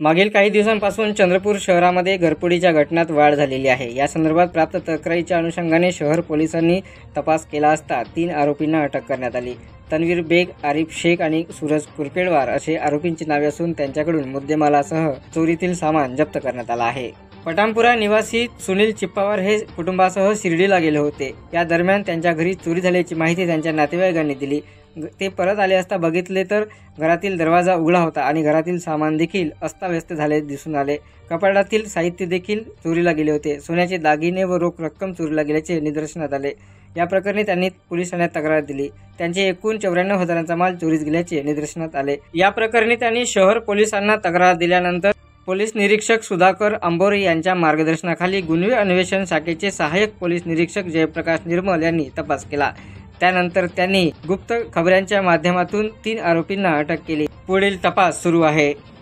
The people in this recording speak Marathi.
मागील काही दिवसांपासून चंद्रपूर शहरामध्ये घरपुडीच्या घटनात वाढ झालेली आहे. या संदर्भात प्राप्त तक्रारीच्या अनुषंगाने शहर पोलिसांनी तपास केला असता तीन आरोपींना अटक करण्यात आली. तन्वीर बेग आरिफ शेख आणि सूरज कुरपेडवार असे आरोपींची नावे असून त्यांच्याकडून मुद्देमालासह चोरीतील सामान जप्त करण्यात आला आहे. पटामपुरा निवासी सुनील चिप्पावर हे कुटुंबासह शिर्डीला गेले होते. या दरम्यान त्यांच्या घरी चोरी झाल्याची माहिती त्यांच्या नातेवाईकांनी दिली. ते परत आले असता बघितले तर घरातील दरवाजा उघडा होता आणि घरातील सामान देखील अस्ताव्यस्त झाले दिसून आले. कपाटातील साहित्य देखील चोरीला गेले होते. सोन्याचे दागिने व रोख रक्कम चोरीला गेल्याचे निदर्शनात आले. या प्रकरणी त्यांनी पोलीस ठाण्यात तक्रार दिली. त्यांचे एकूण चौऱ्याण्णव हजारांचा माल चोरीस गेल्याचे निदर्शनात आले. या प्रकरणी त्यांनी शहर पोलिसांना तक्रार दिल्यानंतर पोलीस निरीक्षक सुधाकर अंबोरे यांच्या मार्गदर्शनाखाली गुन्हे अन्वेषण शाखेचे सहाय्यक पोलीस निरीक्षक जयप्रकाश निर्मल यांनी तपास केला. त्यानंतर त्यांनी गुप्त खबऱ्यांच्या माध्यमातून तीन आरोपींना अटक केली. पुढील तपास सुरू आहे.